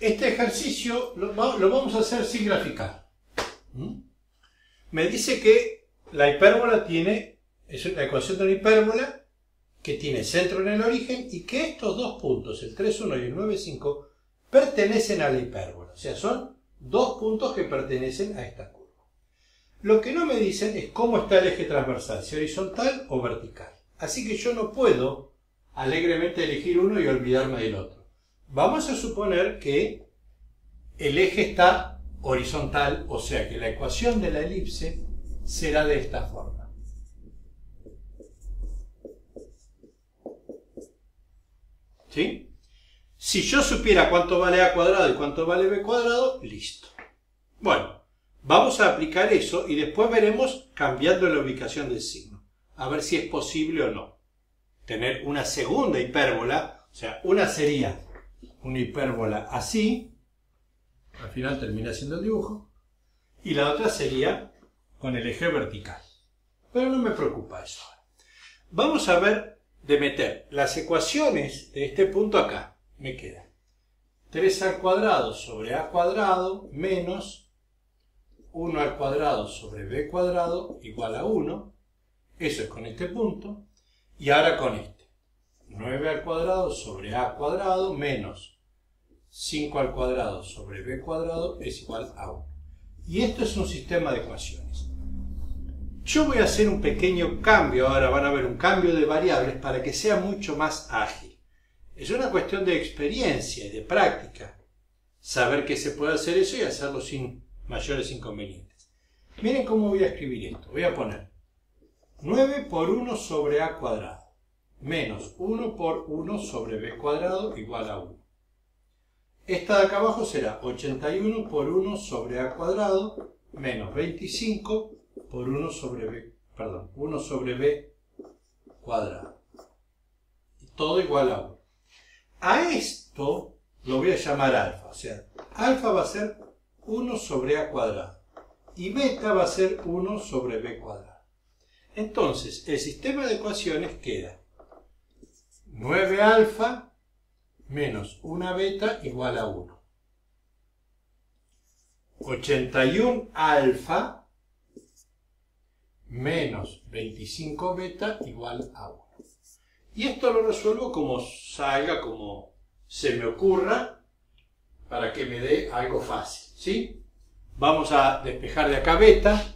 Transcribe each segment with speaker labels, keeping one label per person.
Speaker 1: Este ejercicio lo, vamos a hacer sin graficar. ¿Mm? Me dice que la hipérbola tiene, es la ecuación de una hipérbola que tiene centro en el origen y que estos dos puntos, el 3,1 y el 9,5, pertenecen a la hipérbola. O sea, son dos puntos que pertenecen a esta curva. Lo que no me dicen es cómo está el eje transversal, si horizontal o vertical. Así que yo no puedo alegremente elegir uno y olvidarme del otro. Vamos a suponer que el eje está horizontal, o sea que la ecuación de la elipse será de esta forma. ¿Sí? Si yo supiera cuánto vale a cuadrado y cuánto vale b cuadrado, listo. Bueno, vamos a aplicar eso y después veremos cambiando la ubicación del signo. A ver si es posible o no. Tener una segunda hipérbola, o sea, una sería una hipérbola así, al final termina siendo el dibujo, y la otra sería con el eje vertical. Pero no me preocupa eso. Vamos a ver de meter las ecuaciones de este punto acá. Me queda 3 al cuadrado sobre a cuadrado menos 1 al cuadrado sobre b cuadrado igual a 1. Eso es con este punto. Y ahora con este. 9 al cuadrado sobre a cuadrado menos 5 al cuadrado sobre b cuadrado es igual a 1. Y esto es un sistema de ecuaciones. Yo voy a hacer un pequeño cambio, ahora van a ver un cambio de variables para que sea mucho más ágil. Es una cuestión de experiencia y de práctica. Saber que se puede hacer eso y hacerlo sin mayores inconvenientes. Miren cómo voy a escribir esto. Voy a poner 9 por 1 sobre a cuadrado menos 1 por 1 sobre b cuadrado igual a 1. Esta de acá abajo será 81 por 1 sobre a cuadrado menos 25 por 1 sobre b, perdón, 1 sobre b cuadrado. todo igual a 1. A esto lo voy a llamar alfa, o sea, alfa va a ser 1 sobre a cuadrado y beta va a ser 1 sobre b cuadrado. Entonces, el sistema de ecuaciones queda 9 alfa menos 1 beta igual a 1. 81 alfa menos 25 beta igual a 1. Y esto lo resuelvo como salga, como se me ocurra, para que me dé algo fácil. ¿sí? Vamos a despejar de acá beta.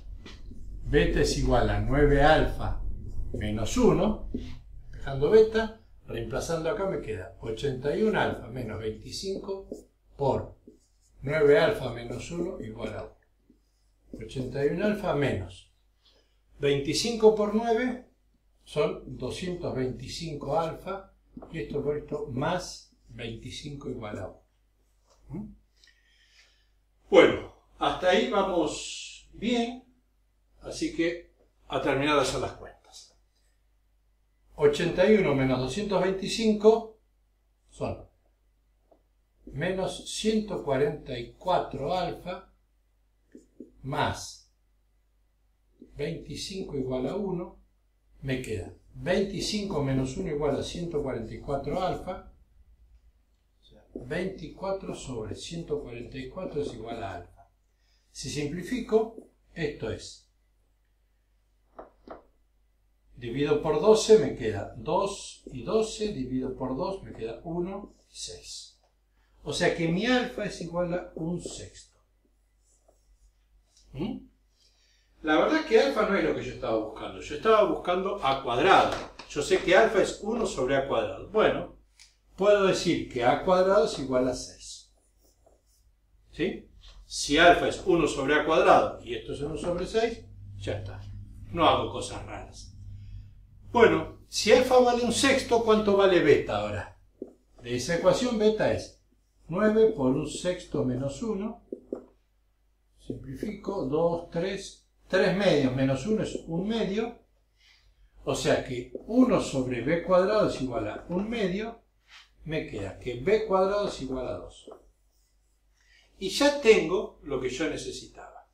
Speaker 1: Beta es igual a 9 alfa menos 1, despejando beta, Reemplazando acá me queda 81 alfa menos 25 por 9 alfa menos 1 igual a 1. 81 alfa menos 25 por 9 son 225 alfa y esto por esto más 25 igual a 1. ¿Mm? Bueno, hasta ahí vamos bien, así que a terminar de hacer las cuentas. 81 menos 225 son menos 144 alfa más 25 igual a 1, me queda 25 menos 1 igual a 144 alfa, 24 sobre 144 es igual a alfa. Si simplifico, esto es divido por 12 me queda 2 y 12, divido por 2 me queda 1 y 6. O sea que mi alfa es igual a un sexto. ¿Mm? La verdad es que alfa no es lo que yo estaba buscando. Yo estaba buscando a cuadrado. Yo sé que alfa es 1 sobre a cuadrado. Bueno, puedo decir que a cuadrado es igual a 6. ¿Sí? Si alfa es 1 sobre a cuadrado y esto es 1 sobre 6, ya está. No hago cosas raras. Bueno, si alfa vale un sexto, ¿cuánto vale beta ahora? De esa ecuación beta es 9 por un sexto menos 1. Simplifico, 2, 3, 3 medios menos 1 es un medio. O sea que 1 sobre b cuadrado es igual a un medio. Me queda que b cuadrado es igual a 2. Y ya tengo lo que yo necesitaba.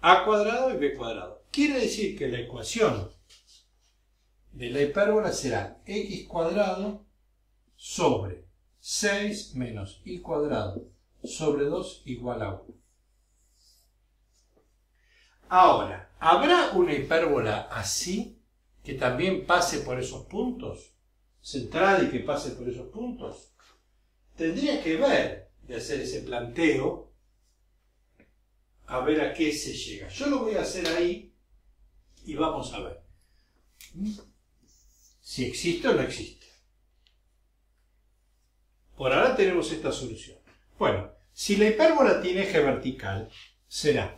Speaker 1: a cuadrado y b cuadrado. Quiere decir que la ecuación de la hipérbola será x cuadrado sobre 6 menos y cuadrado sobre 2 igual a 1. Ahora, ¿habrá una hipérbola así que también pase por esos puntos? Centrada y que pase por esos puntos. Tendría que ver de hacer ese planteo a ver a qué se llega. Yo lo voy a hacer ahí y vamos a ver si existe o no existe. Por ahora tenemos esta solución. Bueno, si la hipérbola tiene eje vertical, será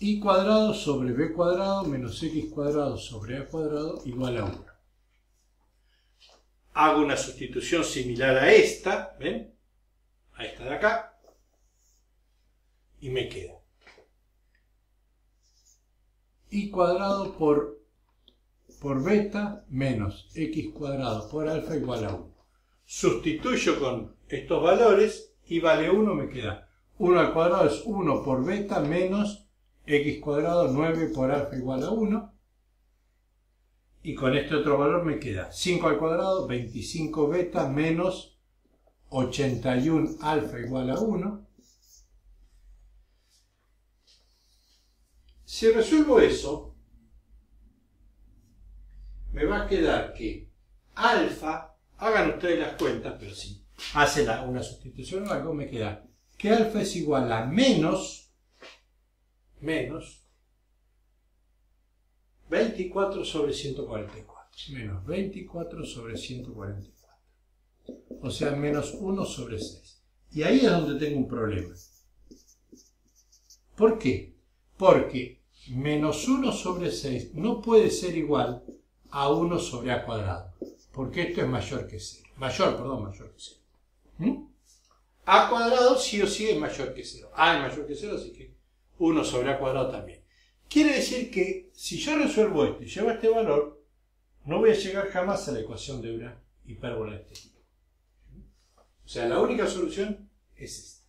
Speaker 1: y cuadrado sobre b cuadrado menos x cuadrado sobre a cuadrado igual a 1. Hago una sustitución similar a esta, ¿ven? A esta de acá. Y me queda y cuadrado por, por beta menos x cuadrado por alfa igual a 1. Sustituyo con estos valores y vale 1 me queda 1 al cuadrado es 1 por beta menos x cuadrado 9 por alfa igual a 1. Y con este otro valor me queda 5 al cuadrado, 25 beta menos 81 alfa igual a 1. Si resuelvo eso, me va a quedar que alfa, hagan ustedes las cuentas, pero si hace una sustitución o algo, me queda que alfa es igual a menos, menos 24 sobre 144. Menos 24 sobre 144. O sea, menos 1 sobre 6. Y ahí es donde tengo un problema. ¿Por qué? Porque menos 1 sobre 6 no puede ser igual a 1 sobre a cuadrado. Porque esto es mayor que 0. Mayor, perdón, mayor que 0. ¿Mm? A cuadrado sí o sí es mayor que 0. A es mayor que 0, así que 1 sobre a cuadrado también. Quiere decir que si yo resuelvo esto y llevo este valor, no voy a llegar jamás a la ecuación de una hipérbola de este tipo. O sea, la única solución es esta.